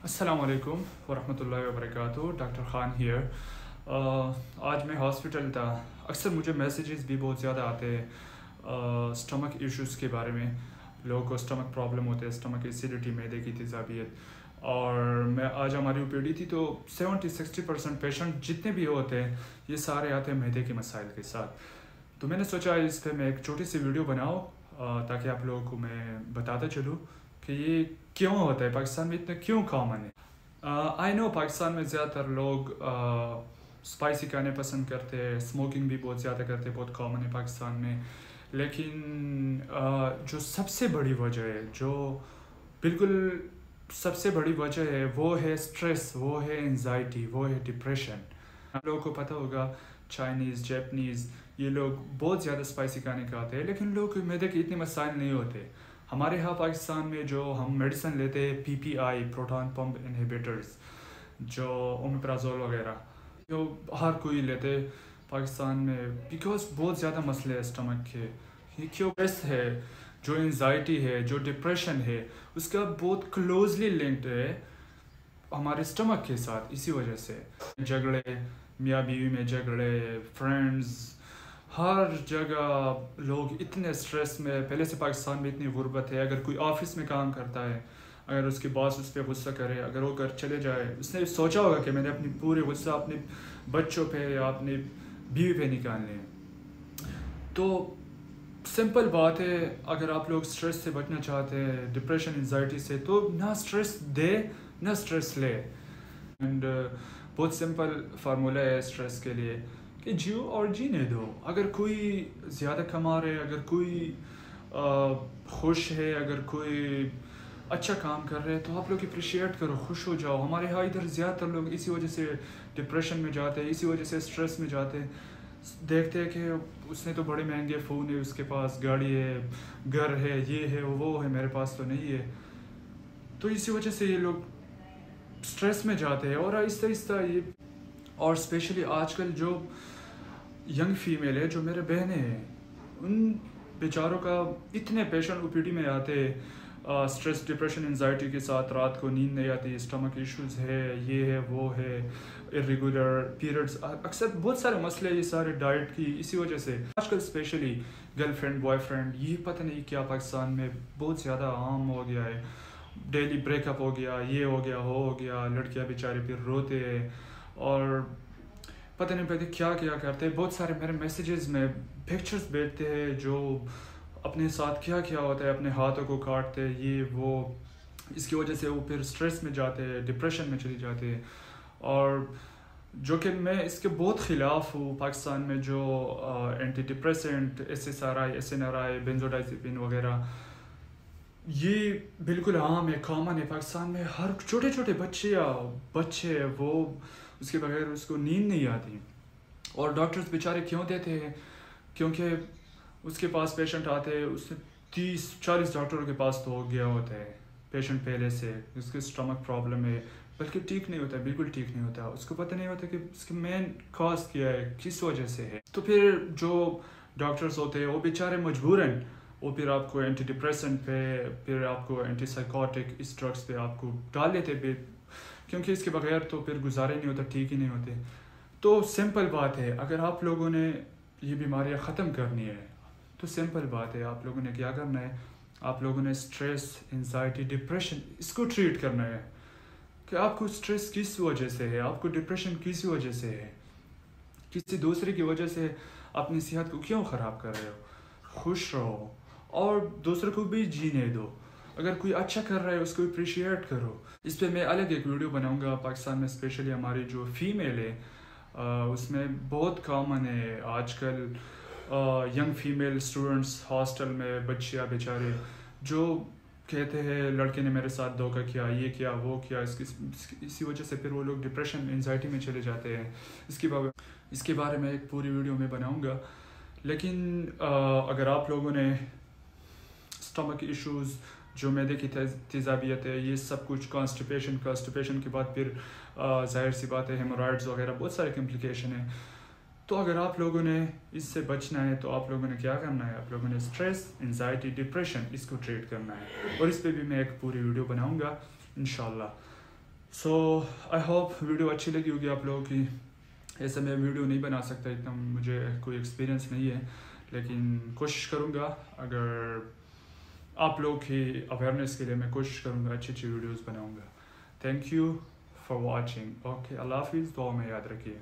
अस्सलाम वालेकुम वरहमतुल्लाहि वबरकातुहू डॉक्टर ख़ान हियर आज मैं हॉस्पिटल था। अक्सर मुझे मैसेजेस भी बहुत ज़्यादा आते हैं स्टमक इश्यूज़ के बारे में। लोगों को स्टमक प्रॉब्लम होते हैं स्टमक एसिडिटी मैदे की तेज़ाबियत और मैं आज हमारी ओपीडी थी तो सेवेंटी सिक्सटी परसेंट पेशेंट जितने भी होते हैं, ये सारे आते हैं मैदे के मसाइल के साथ। तो मैंने सोचा इस पर मैं एक छोटी सी वीडियो बनाऊँ ताकि आप लोगों को मैं बताता चलूँ। कि ये क्यों होता है? पाकिस्तान में इतना क्यों कॉमन है? आई नो पाकिस्तान में ज़्यादातर लोग स्पाइसी uh, खाने पसंद करते हैं स्मोकिंग भी बहुत ज़्यादा करते हैं बहुत कॉमन है पाकिस्तान में। लेकिन uh, जो सबसे बड़ी वजह है जो बिल्कुल सबसे बड़ी वजह है वो है स्ट्रेस वो है एनजाइटी वो है डिप्रेशन आप लोगों को पता होगा चाइनीज़ जैपनीज़ ये लोग बहुत ज़्यादा स्पाइसी खाने खाते हैं लेकिन लोग मैदे के इतने मसाइल नहीं होते। हमारे यहाँ पाकिस्तान में जो हम मेडिसिन लेते हैं P P I proton pump inhibitors जो ओमेप्राजोल वगैरह, जो हर कोई लेते पाकिस्तान में बिकॉज़ बहुत ज़्यादा मसले हैं स्टमक के। ये क्यों स्ट्रेस है? जो एनजाइटी है, जो डिप्रेशन है, उसका बहुत क्लोजली लिंक्ड है हमारे स्टमक के साथ। इसी वजह से झगड़े, मियाँ बीवी में झगड़े फ्रेंड्स हर जगह लोग इतने स्ट्रेस में, पहले से पाकिस्तान में इतनी गुर्बत है, अगर कोई ऑफ़िस में काम करता है, अगर उसके बॉस उस पर गुस्सा करे, अगर वो घर चले जाए, उसने सोचा होगा कि मैंने अपनी पूरे गुस्सा अपने बच्चों पे या अपनी बीवी पे निकालने तो सिंपल बात है, अगर आप लोग स्ट्रेस से बचना चाहते हैं डिप्रेशन एनजाइटी से तो ना स्ट्रेस दे, ना स्ट्रेस ले। एंड बहुत सिंपल फार्मूला है स्ट्रेस के लिए। कि जियो और जीने दो। अगर कोई ज़्यादा कमा रहे, अगर कोई खुश है, अगर कोई अच्छा काम कर रहे हैं तो आप लोग अप्रिशिएट करो, खुश हो जाओ। हमारे यहाँ इधर ज़्यादातर लोग इसी वजह से डिप्रेशन में जाते हैं, इसी वजह से स्ट्रेस में जाते हैं। देखते हैं कि उसने तो बड़े महँगे फ़ोन है, उसके पास गाड़ी है, घर है, ये है, वो है, मेरे पास तो नहीं है। तो इसी वजह से ये लोग स्ट्रेस में जाते हैं और आहिस्ता आहिस्ता ये और स्पेशली आजकल जो यंग फीमेल है, जो मेरे बहनें हैं, उन बेचारों का इतने पेशेंट ओ में आते हैं। स्ट्रेस डिप्रेशन एनजाइटी के साथ रात को नींद नहीं आती स्टमक इश्यूज़ है, ये है, वो है इरेगुलर पीरियड्स अक्सर बहुत सारे मसले, ये सारे डाइट की इसी वजह से। आजकल स्पेशली गर्लफ्रेंड बॉयफ्रेंड ये पता नहीं क्या पाकिस्तान में बहुत ज़्यादा आम हो गया है। डेली ब्रेकअप हो गया, ये हो गया, वो हो गया, लड़कियाँ बेचारे फिर रोते हैं। और पता नहीं पता क्या क्या करते हैं। बहुत सारे मेरे मैसेजेस में पिक्चर्स भेजते हैं जो अपने साथ क्या क्या होता है, अपने हाथों को काटते हैं, ये, वो। इसकी वजह से वो फिर स्ट्रेस में जाते हैं डिप्रेशन में चले जाते हैं। और जो कि मैं इसके बहुत ख़िलाफ़ हूँ पाकिस्तान में जो anti depressant S S R I S N R I benzodiazepine वगैरह। ये बिल्कुल आम है कॉमन है पाकिस्तान में। हर छोटे छोटे बच्चे या बच्चे वो उसके बगैर उसको नींद नहीं आती। और डॉक्टर्स बेचारे क्यों देते हैं? क्योंकि उसके पास पेशेंट आते हैं, उससे तीस, चालीस डॉक्टरों के पास तो गया होता है। पेशेंट पहले से, उसके स्टमक प्रॉब्लम है, बल्कि ठीक नहीं होता, बिल्कुल ठीक नहीं होता। उसको पता नहीं होता कि उसकी मेन कॉज क्या है, किस वजह से है। तो फिर जो डॉक्टर्स होते हैं, वो बेचारे मजबूर हैं। वो फिर आपको एंटी डिप्रेशन पे, फिर आपको एंटी साइकोटिक इस ड्रग्स पे आपको डाल लेते क्योंकि इसके बगैर तो फिर गुजारे नहीं होता, ठीक ही नहीं होते। तो सिंपल बात है, अगर आप लोगों ने ये बीमारियाँ ख़त्म करनी है तो सिंपल बात है, आप लोगों ने क्या करना है? आप लोगों ने स्ट्रेस एनजाइटी डिप्रेशन इसको ट्रीट करना है। कि आपको स्ट्रेस किस वजह से है? आपको डिप्रेशन किस वजह से है? किसी दूसरे की वजह से अपनी सेहत को क्यों ख़राब कर रहे हो? खुश रहो और दूसरे को भी जीने दो। अगर कोई अच्छा कर रहा है, उसको अप्रिशिएट करो। इस पर मैं अलग एक वीडियो बनाऊँगा पाकिस्तान में स्पेशली हमारी जो फीमेल है उसमें बहुत कॉमन है। आजकल यंग फीमेल स्टूडेंट्स हॉस्टल में बच्चियाँ बेचारे, जो कहते हैं, लड़के ने मेरे साथ धोखा किया, ये किया, वो किया, इसकी इसी वजह से फिर वो लोग डिप्रेशन एनजाइटी में चले जाते हैं। इसके बारे इसके बारे में एक पूरी वीडियो में बनाऊँगा। लेकिन अगर आप लोगों ने स्टमक इश्यूज़ जो मैदे की तेज़ाबियत है ये सब कुछ कॉन्स्टिपेशन कॉन्स्टिपेशन के बाद फिर ज़ाहिर सी बात है हेमोराइड्स वगैरह बहुत सारे कम्प्लिकेशन है। तो अगर आप लोगों ने इससे बचना है तो आप लोगों ने क्या करना है? आप लोगों ने स्ट्रेस एनजाइटी डिप्रेशन इसको ट्रीट करना है। और इस पर भी मैं एक पूरी वीडियो बनाऊँगा इन सो आई होप वीडियो अच्छी लगी होगी आप लोगों की। ऐसे मैं वीडियो नहीं बना सकता, इतना मुझे कोई एक्सपीरियंस नहीं है, लेकिन कोशिश करूँगा, अगर आप लोग की अवेयरनेस के लिए मैं कोशिश करूँगा अच्छी अच्छी वीडियोज़ बनाऊँगा. Thank you for watching okay अल्लाह हाफिज़ दुआ में याद रखिए.